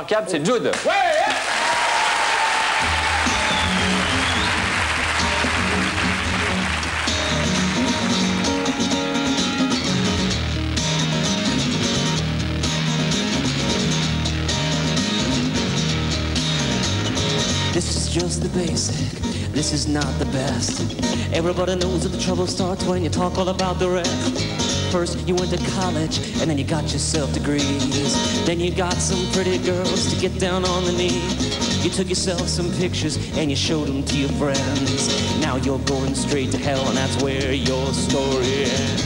Remarquable, c'est Jude. This is just the basic. This is not the best. Everybody knows that the trouble starts when you talk all about the rest. First, you went to college, and then you got yourself degrees. Then you got some pretty girls to get down on the knee. You took yourself some pictures, and you showed them to your friends. Now you're going straight to hell, and that's where your story ends.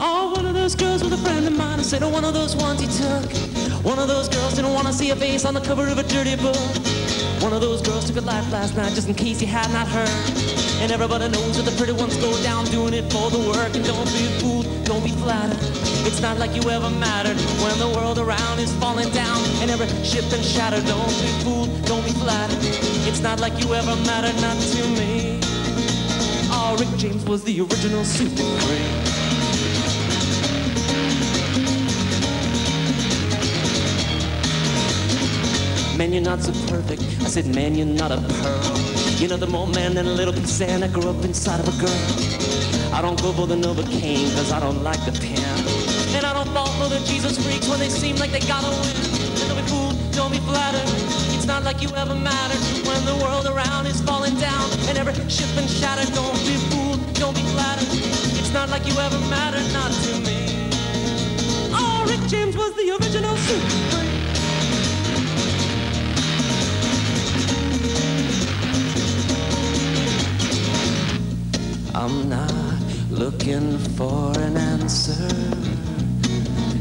Oh, of those girls was a friend of mine. I said, oh, one of those ones he took. One of those girls didn't want to see a face on the cover of a dirty book. One of those girls took a life last night just in case you had not heard. And everybody knows that the pretty ones go down doing it for the work. And don't be fooled, don't be flattered. It's not like you ever mattered when the world around is falling down and every ship been shattered. Don't be fooled, don't be flattered. It's not like you ever mattered, not to me. Oh, Rick James was the original Super Cream. Man, you're not so perfect. I said, man, you're not a pearl. You know, the more man than a little of sand that grew up inside of a girl. I don't go for the Novocaine, cause I don't like the pen. And I don't fall for the Jesus freaks when they seem like they gotta win. Don't be fooled, don't be flattered. It's not like you ever mattered when the world around is falling down and every ship been shattered. Don't be fooled, don't be flattered. It's not like you ever mattered, not to me. Oh, Rick James was the original super looking for an answer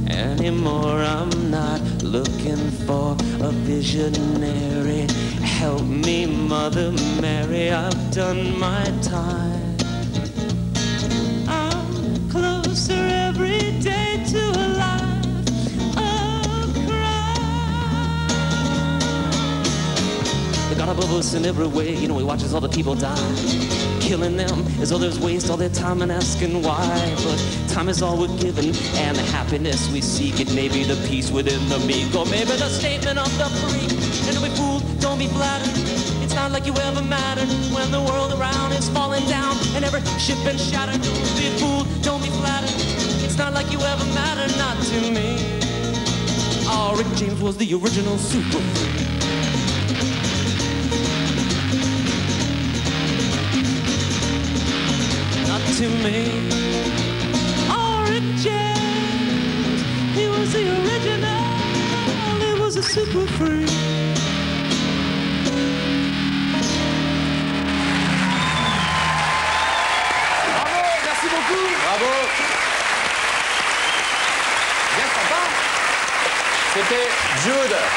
anymore. I'm not looking for a visionary. Help me, Mother Mary, I've done my time. I'm closer every day to a life of crime. The God us in every way, you know, He watches all the people die killing them as others waste all their time and asking why. But time is all we're given, and the happiness we seek, it may be the peace within the meek, or maybe the statement of the freak. And don't be fooled, don't be flattered. It's not like you ever mattered when the world around is falling down and every ship been shattered. Don't be fooled, don't be flattered. It's not like you ever mattered, not to me. Oh, Rick James was the original super freak. To me. Rick James, he was the original, he was a super freak. Bravo, merci beaucoup. Bravo. Bien sympa. C'était Jude.